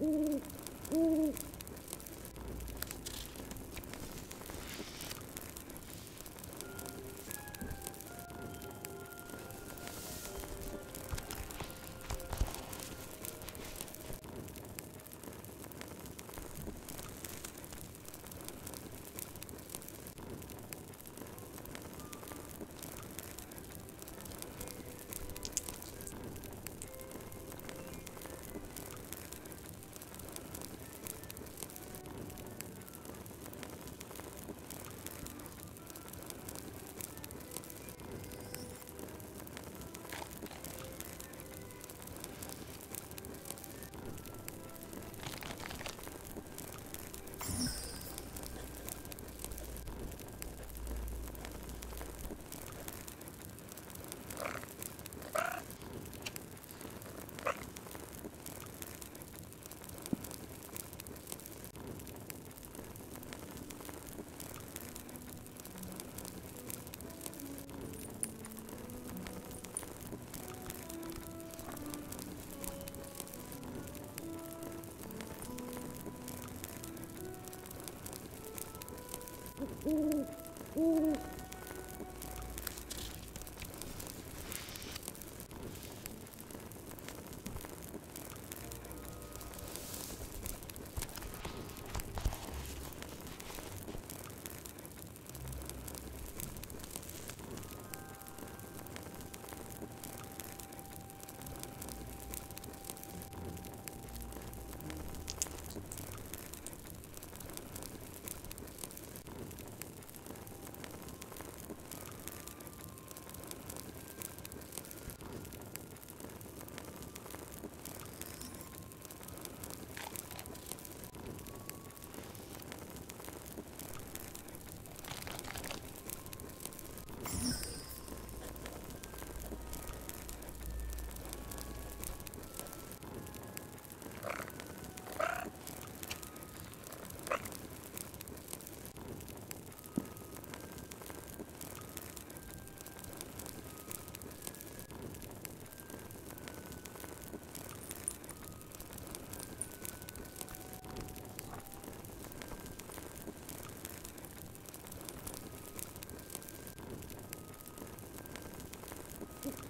Mm-hmm.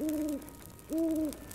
Mm-hmm.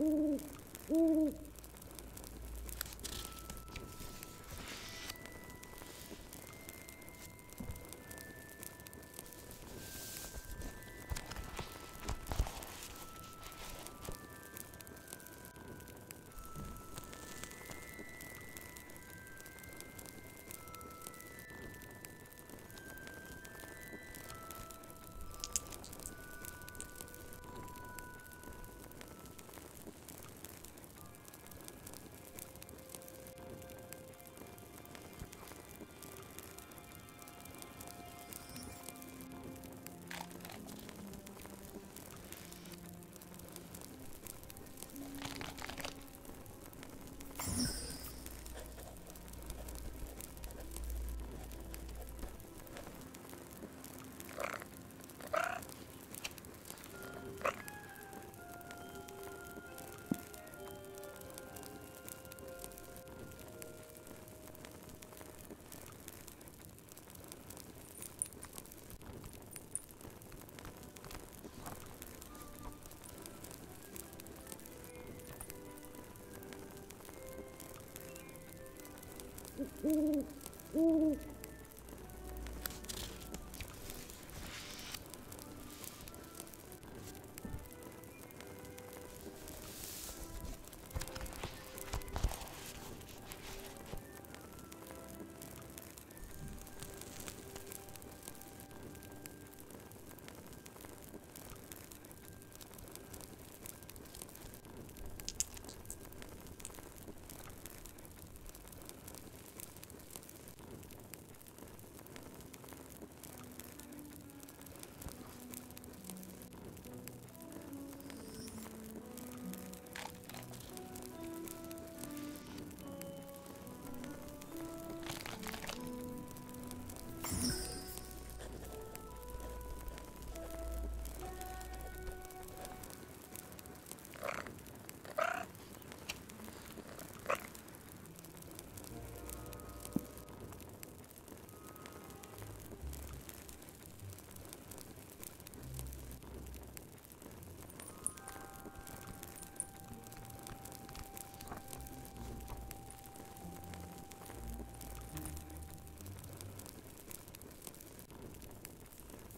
Ooh, ooh, ooh. Ooh, ooh, ooh.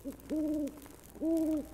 Ooh, ooh, ooh.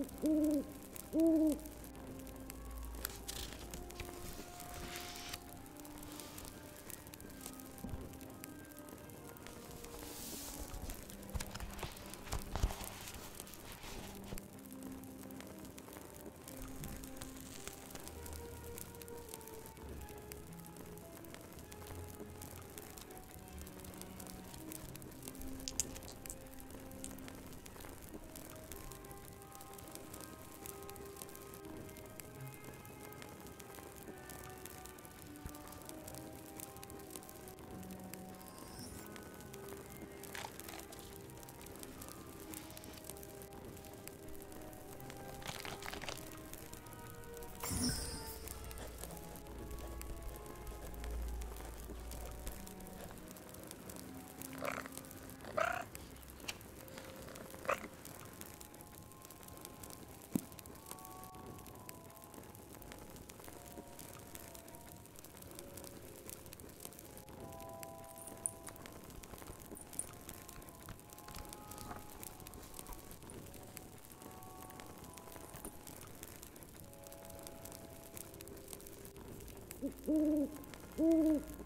Ooh, ooh, ooh. Mm-hmm.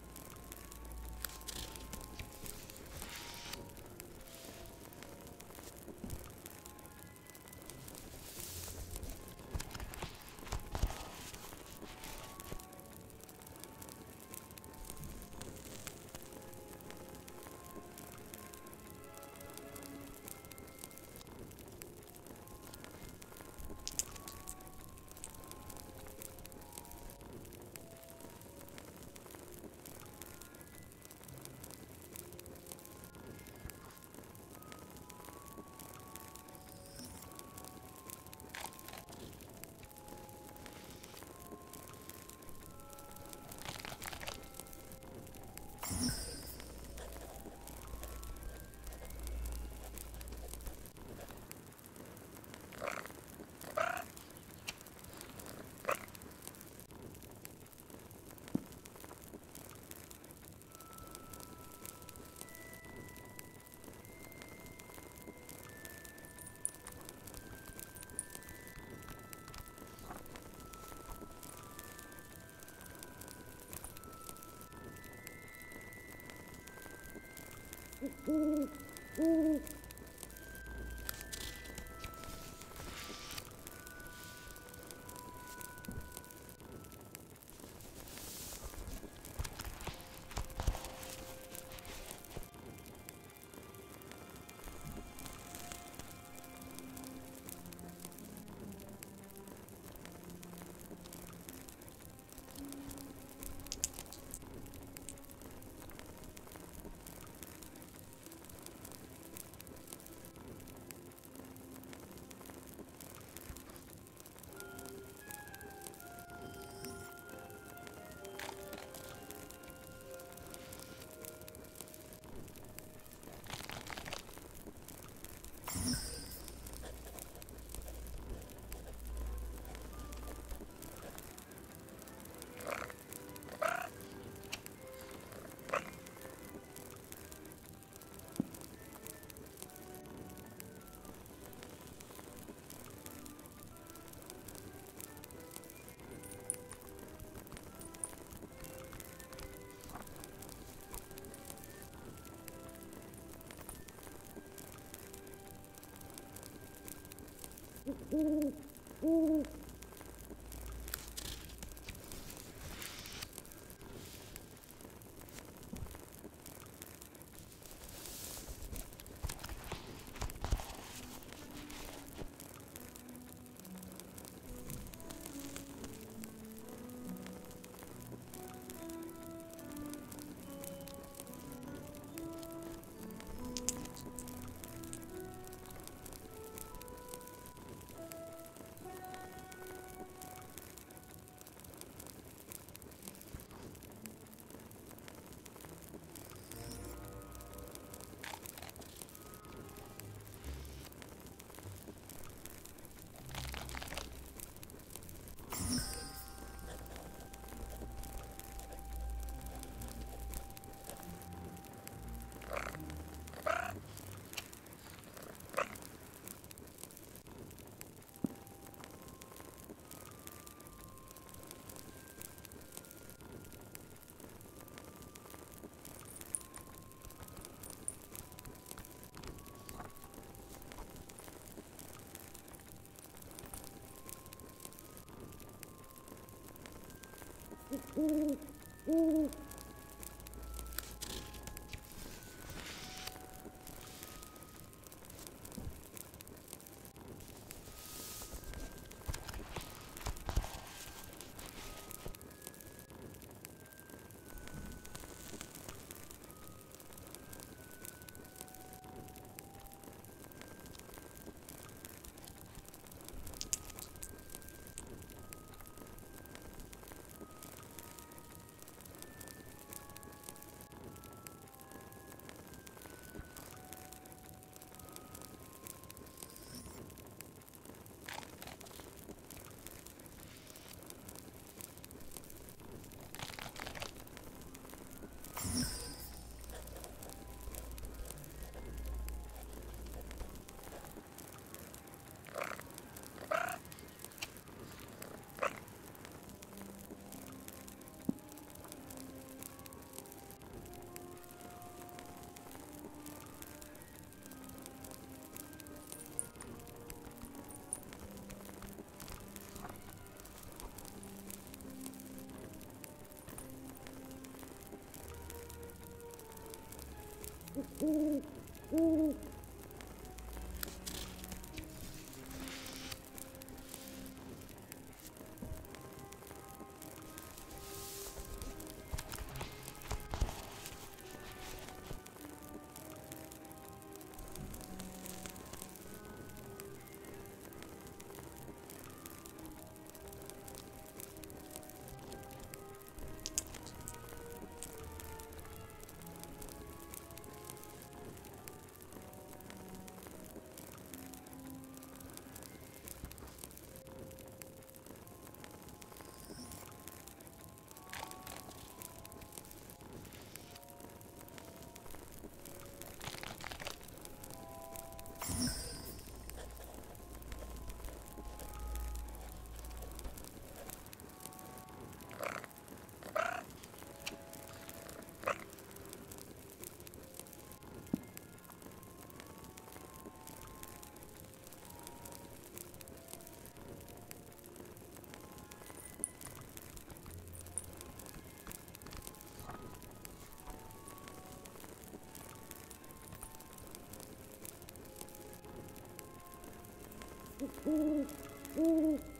Ooh, ooh, ooh. Mm-hmm. Uh, uh. Oh, oh, oh. Uh, uh.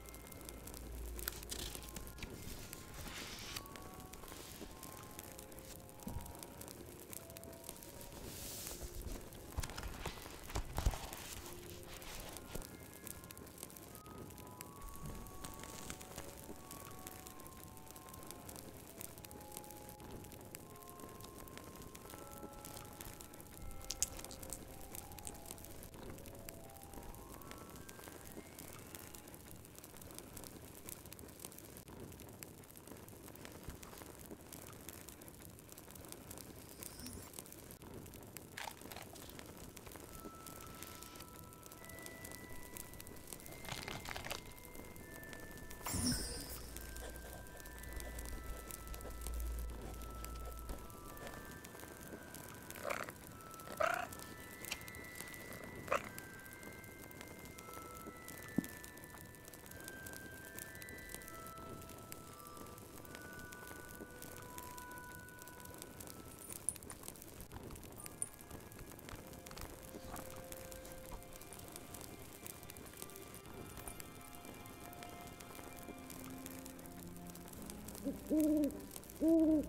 Ooh, ooh, ooh.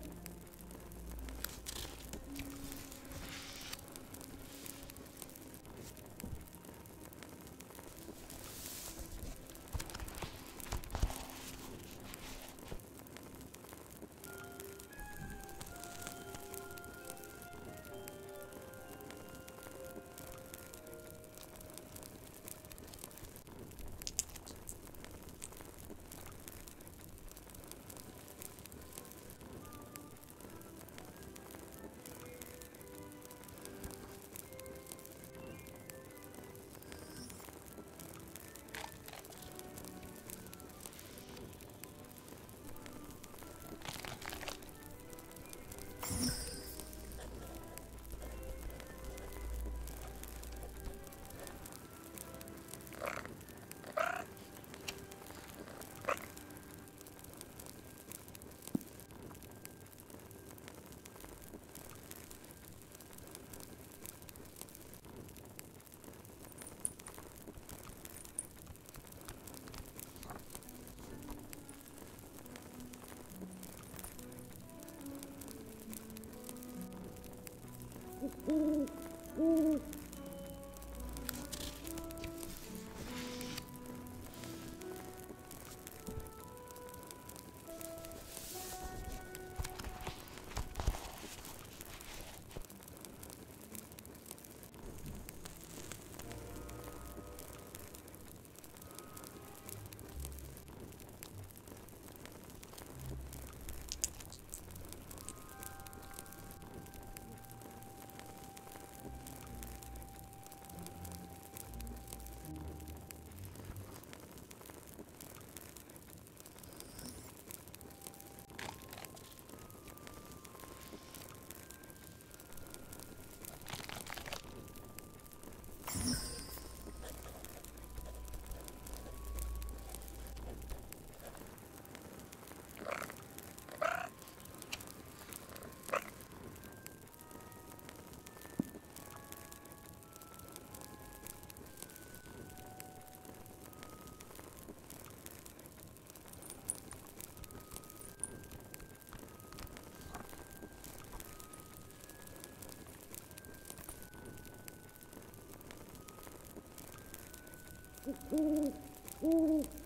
Ooh, ooh, ooh.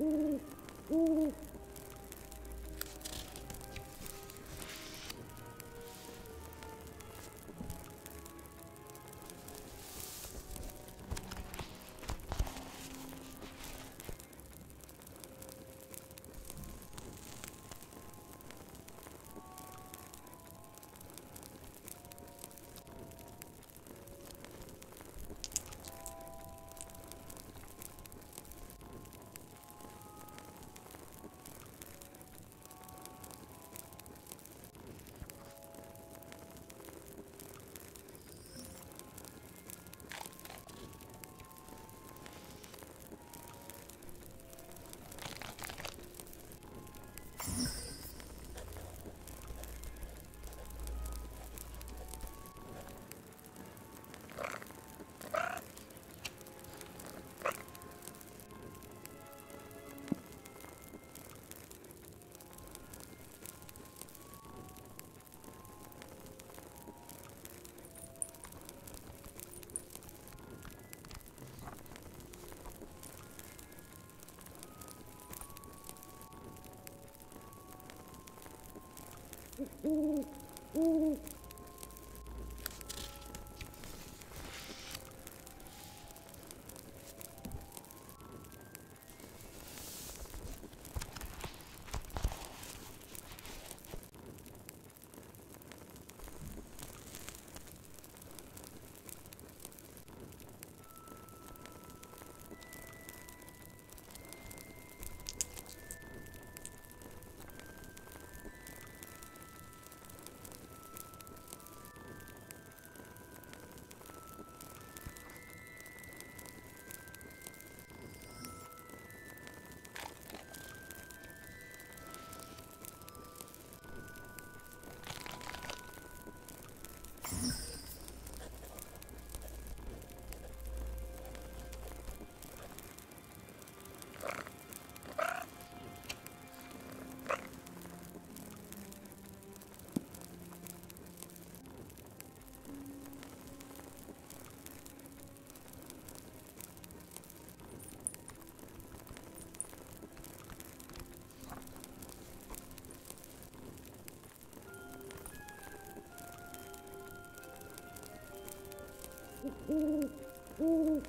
Ooh. Ooh, ooh, ooh. Ooh, ooh, ooh.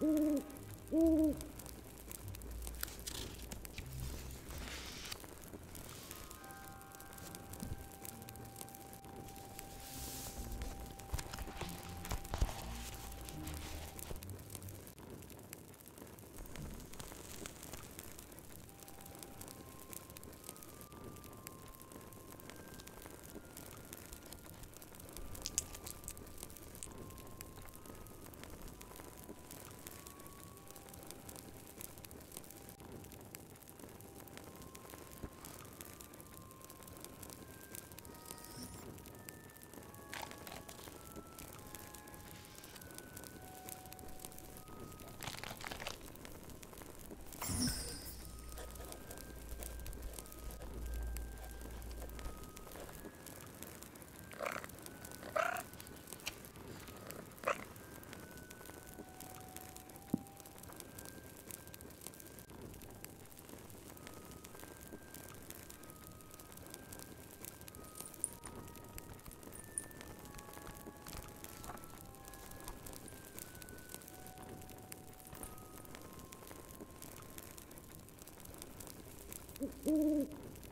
Mm-hmm.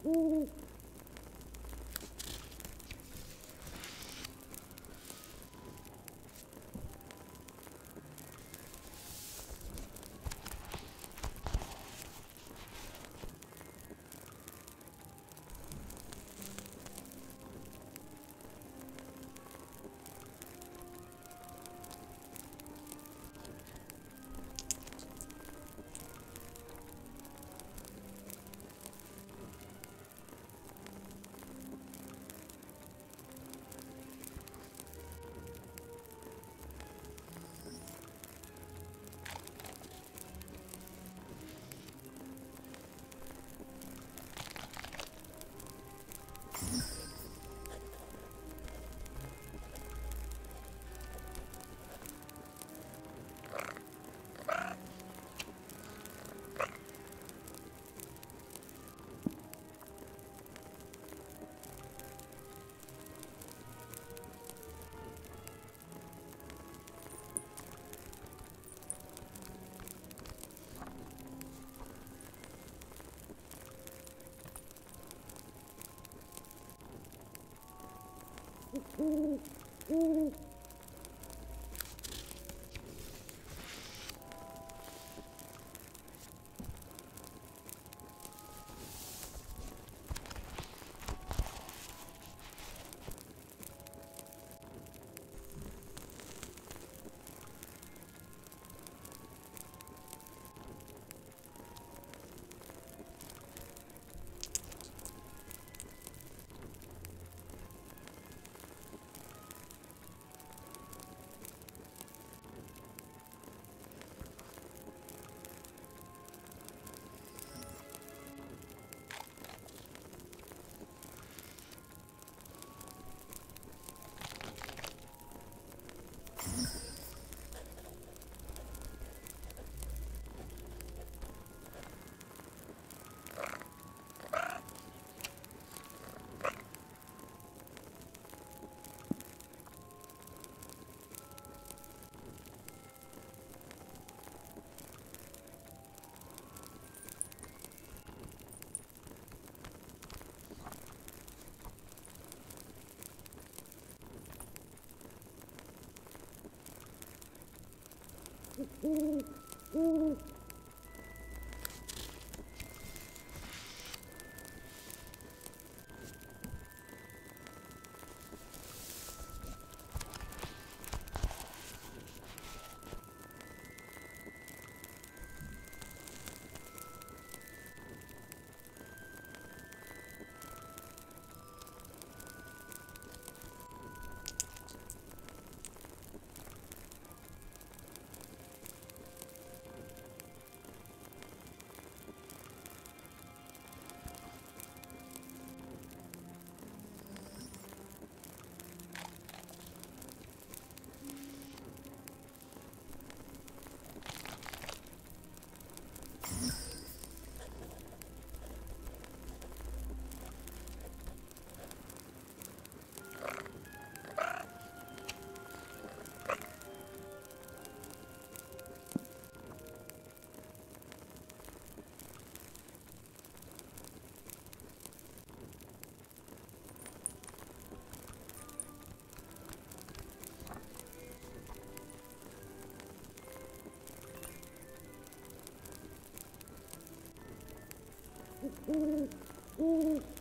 Ooh. Ooh, ooh. Ooh, ooh, ooh. Mm-hmm.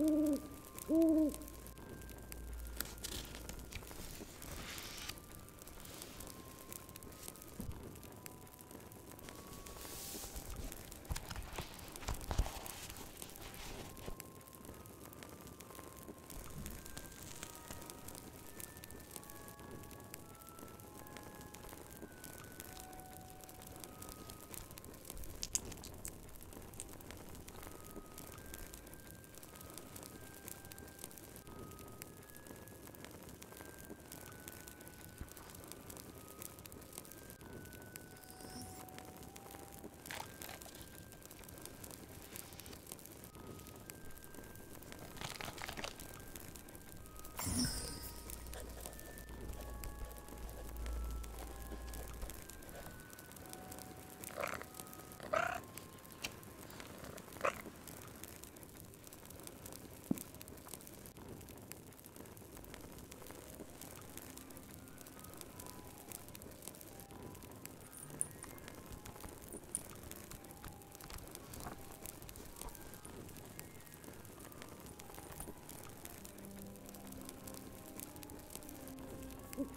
Oh, oh, oh.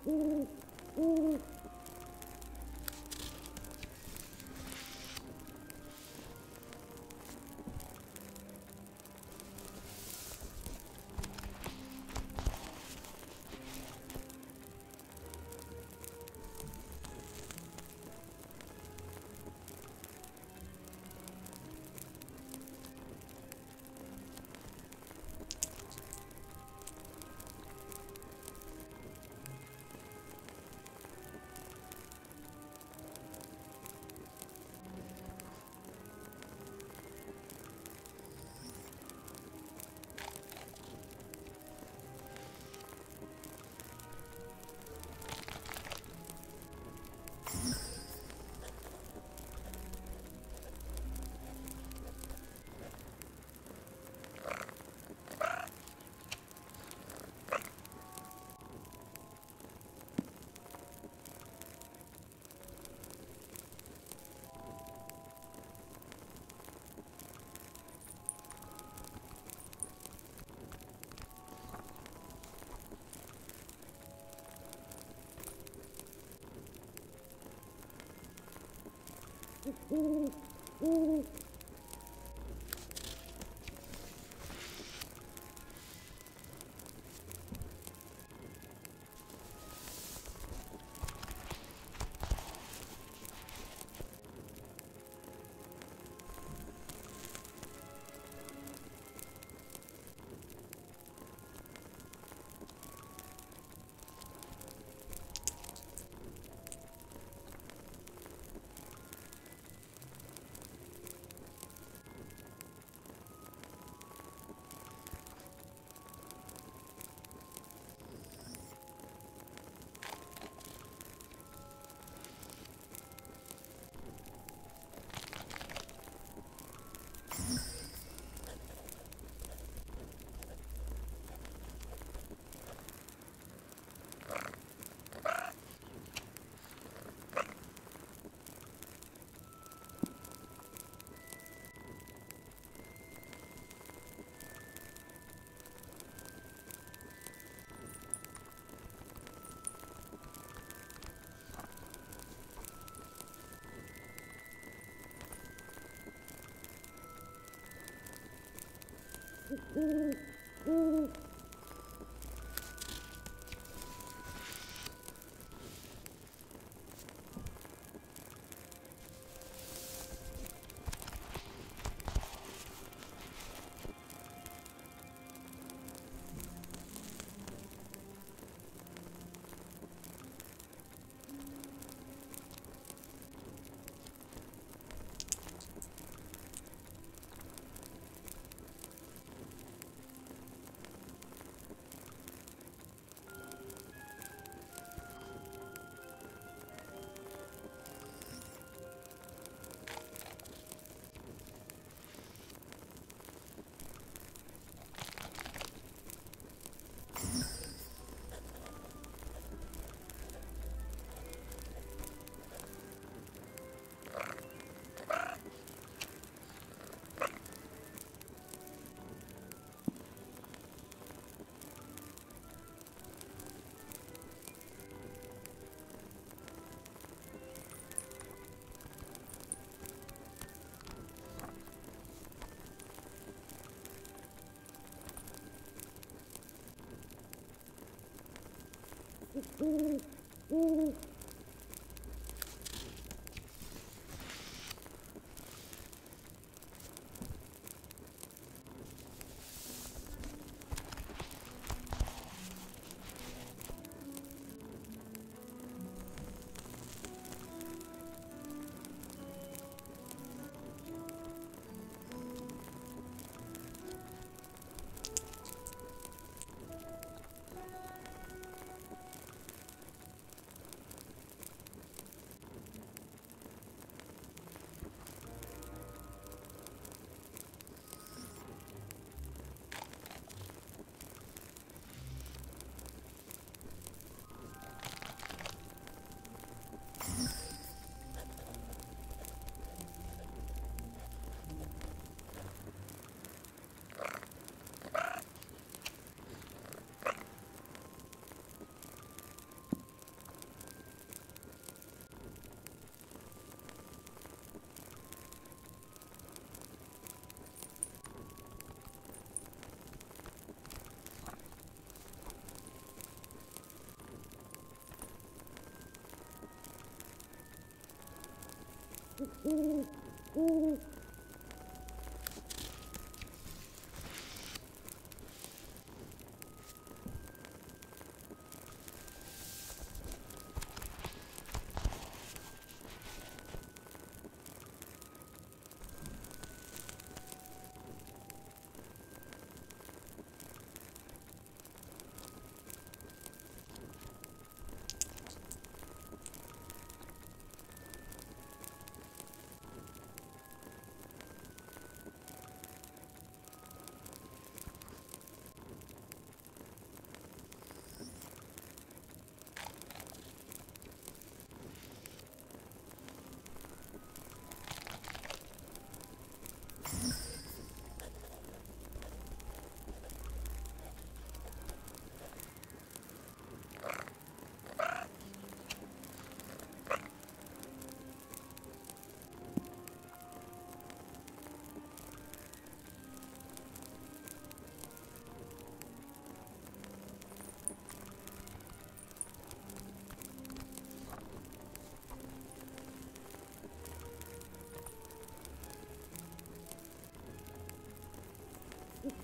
Mm-hmm. Oh, oh, oh. Mm-hmm. Ooh, ooh, ooh. Mm-hmm.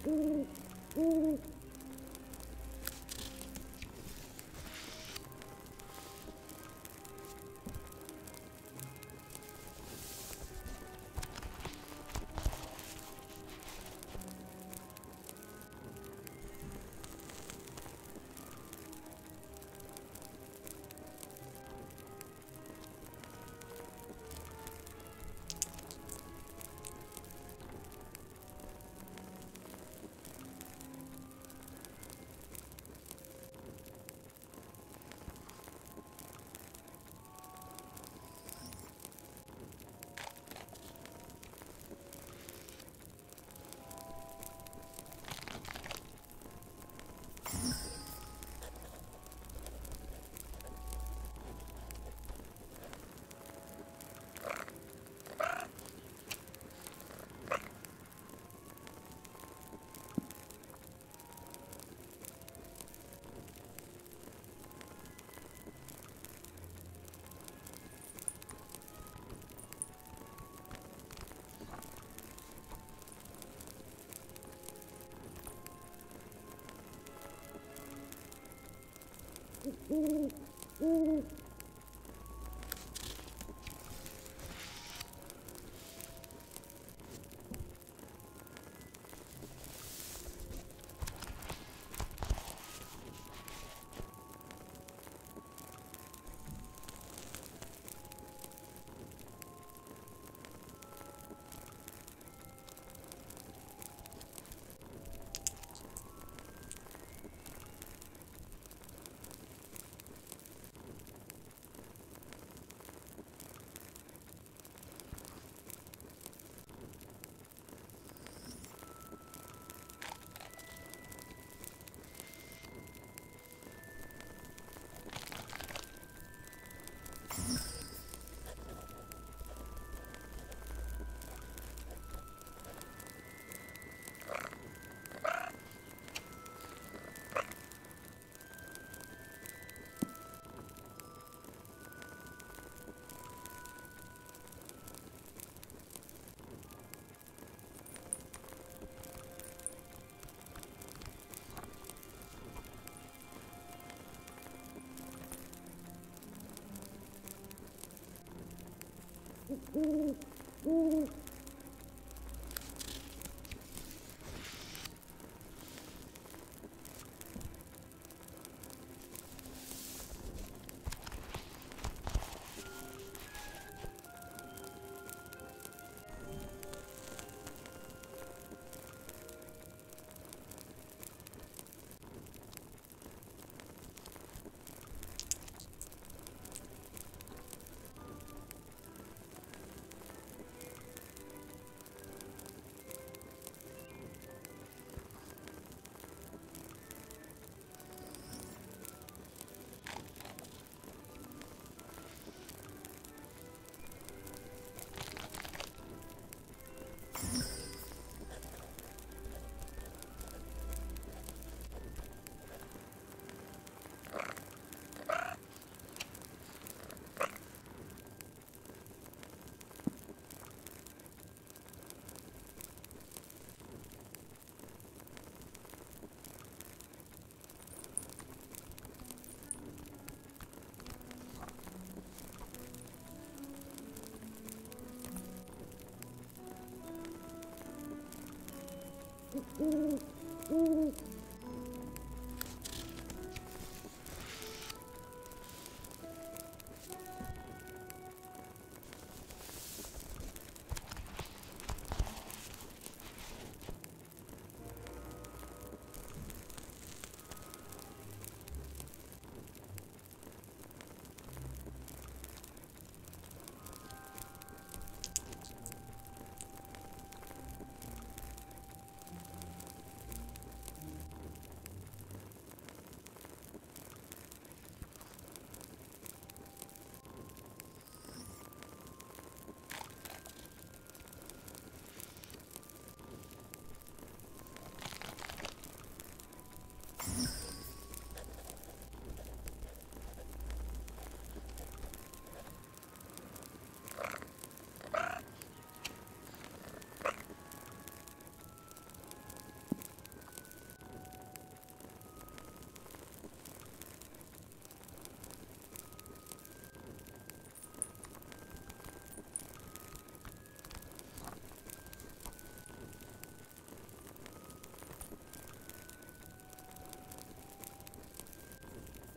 Mm-hmm. Mm-hmm. Thank you. Mm-hmm.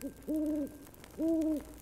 Ooh, ooh.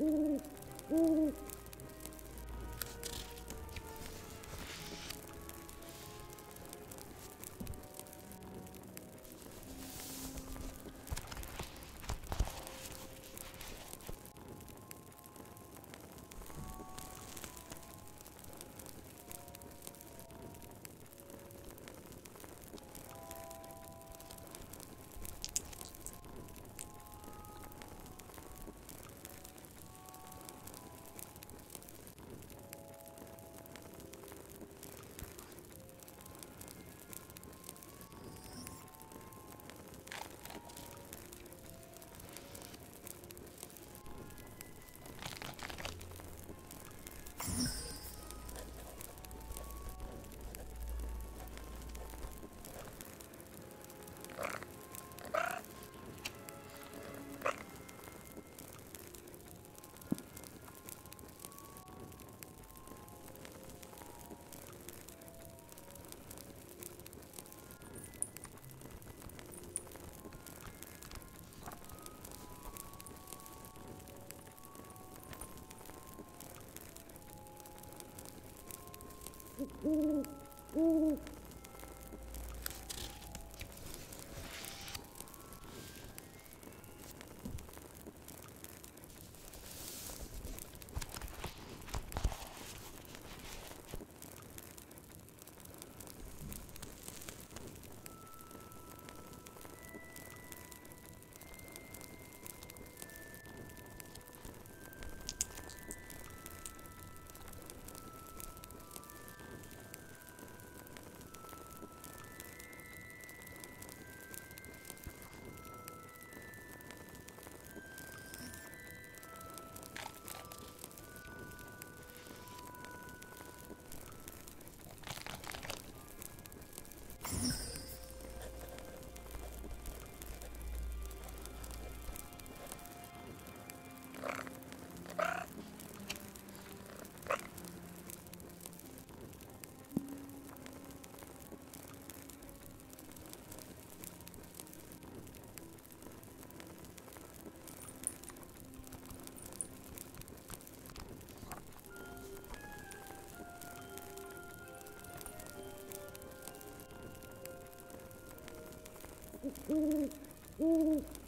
Mm-hmm. Ooh, ooh, ooh. Ooh, ooh, ooh.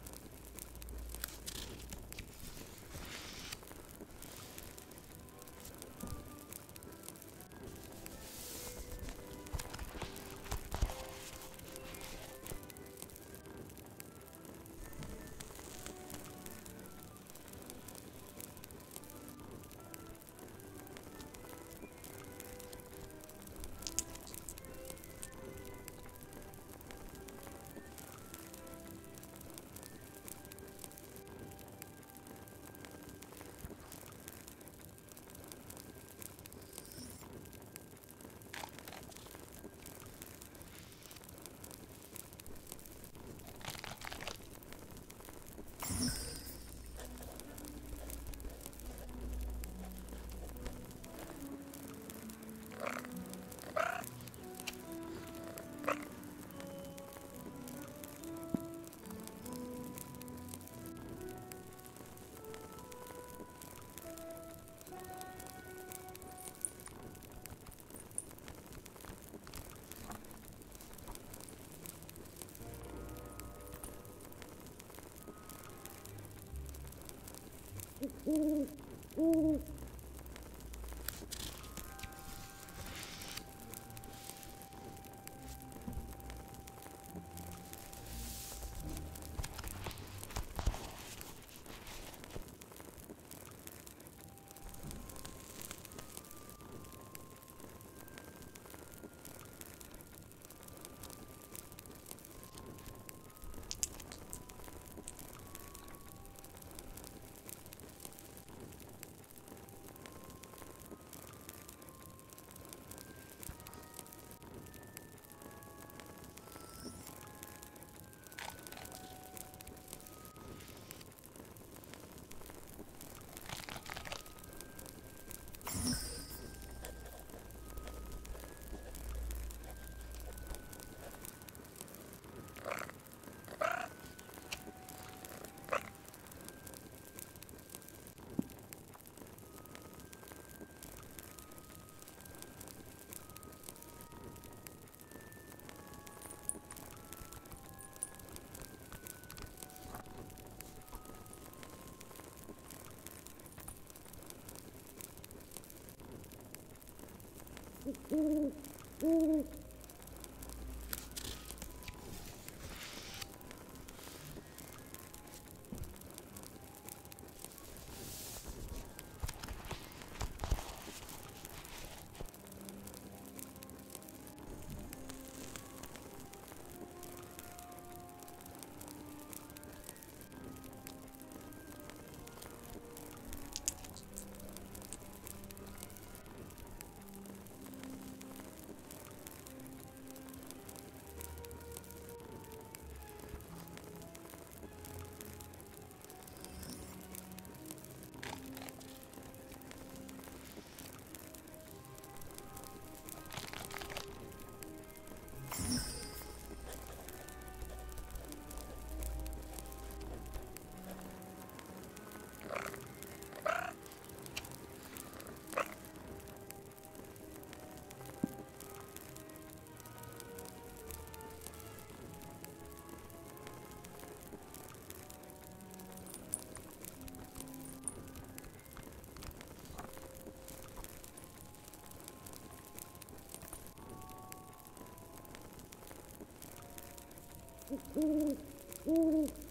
Mm-hmm. Thank you. Ooh, ooh.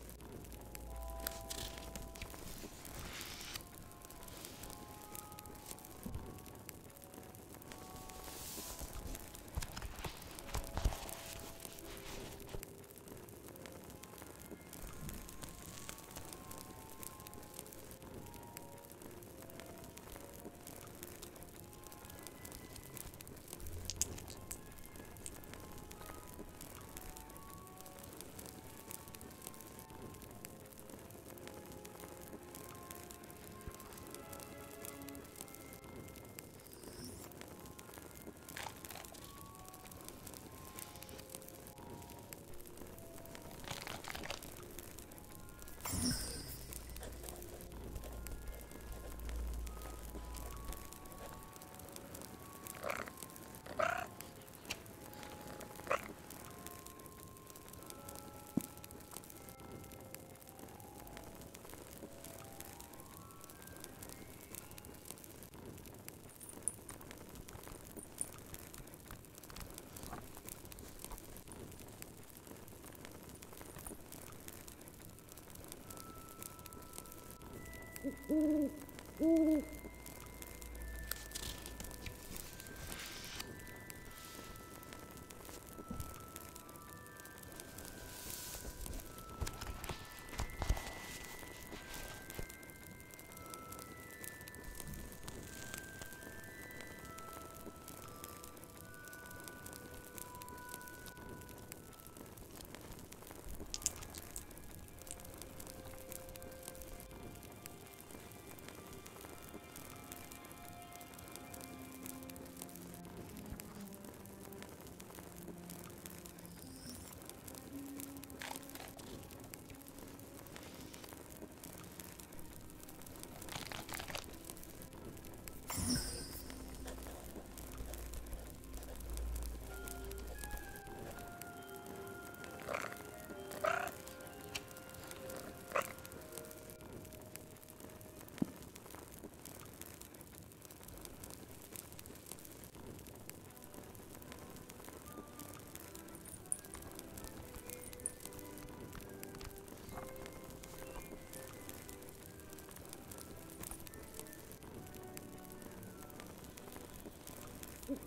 Mm-hmm.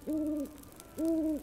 うん。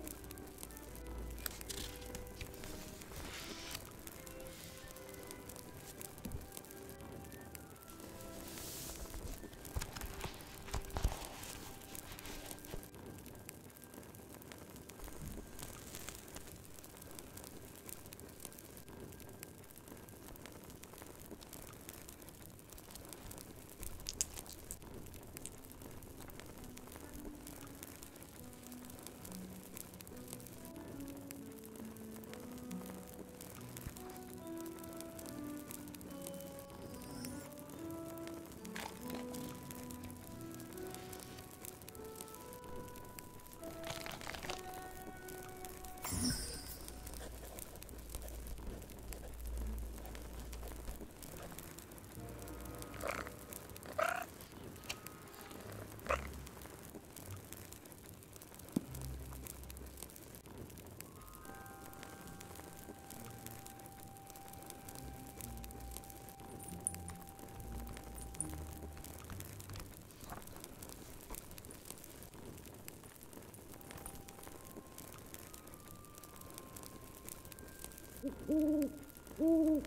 Ooh, ooh, ooh.